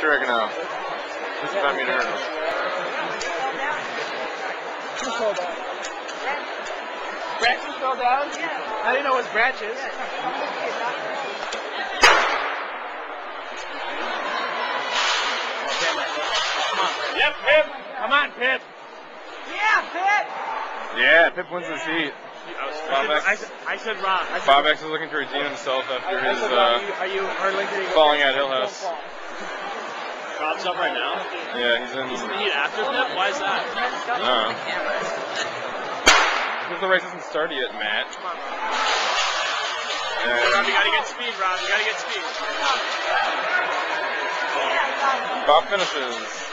Mr. Turegano. This is 5 meter hurdles. Who fell down? Branches fell down? I didn't know it was branches. Yep, Pip. Come on, Pip. Yeah, Pip. Yeah, Pip wins the seat. Bob I, X, said- I said Rob. I said, Bob X is looking to redeem himself after I his said, uh, are you, are you hurdling to the- falling at Hill House. Rob's up right now. Yeah, he's in. He's in the heat after Pip? Why is that? No. Because the race hasn't started yet, Matt. Rob, And you gotta get speed, Rob. You gotta get speed. Bob finishes.